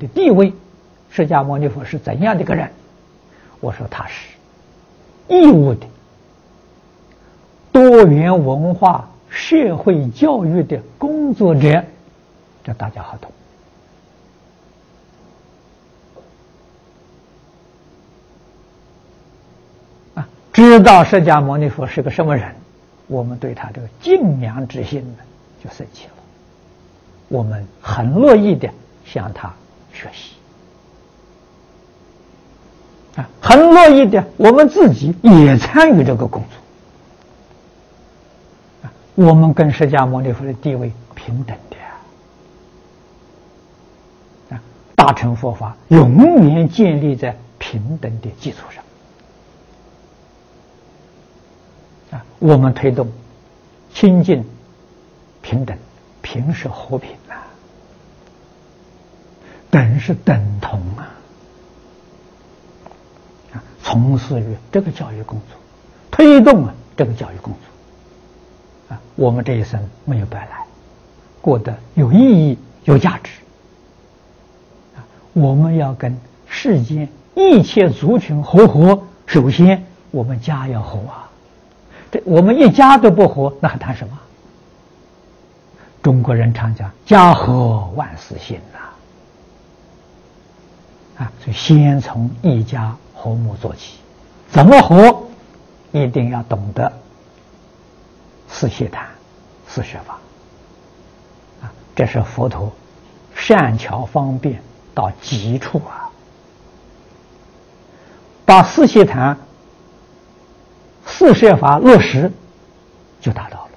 的地位，释迦牟尼佛是怎样的一个人？我说他是义务的多元文化社会教育的工作者，这大家好懂。知道释迦牟尼佛是个什么人，我们对他这个敬仰之心呢，就升起了。我们很乐意的向他学习，啊，很乐意的，我们自己也参与这个工作，啊，我们跟释迦牟尼佛的地位平等的，啊，大乘佛法永远建立在平等的基础上，啊，我们推动亲近平等。平是和平，等是等同啊，啊，从事于这个教育工作，推动啊这个教育工作，啊，我们这一生没有白来，过得有意义、有价值，啊，我们要跟世间一切族群和和，首先我们家要和啊，这我们一家都不和，那还谈什么？中国人常讲“家和万事兴”呐，啊，所以先从一家和睦做起。怎么和？一定要懂得四谢谈、四学法，啊，这是佛陀善巧方便到极处啊，把四谢谈、四摄法落实，就达到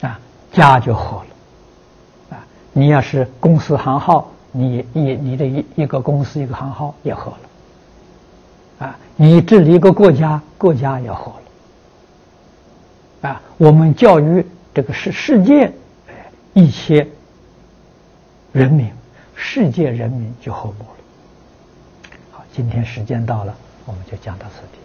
了。啊家就和了，啊！你要是公司行号，你你你的一一个公司一个行号也和了，啊！你治理一个国家，国家也和了，啊！我们教育这个世世界一些人民，世界人民就和睦了。好，今天时间到了，我们就讲到此地。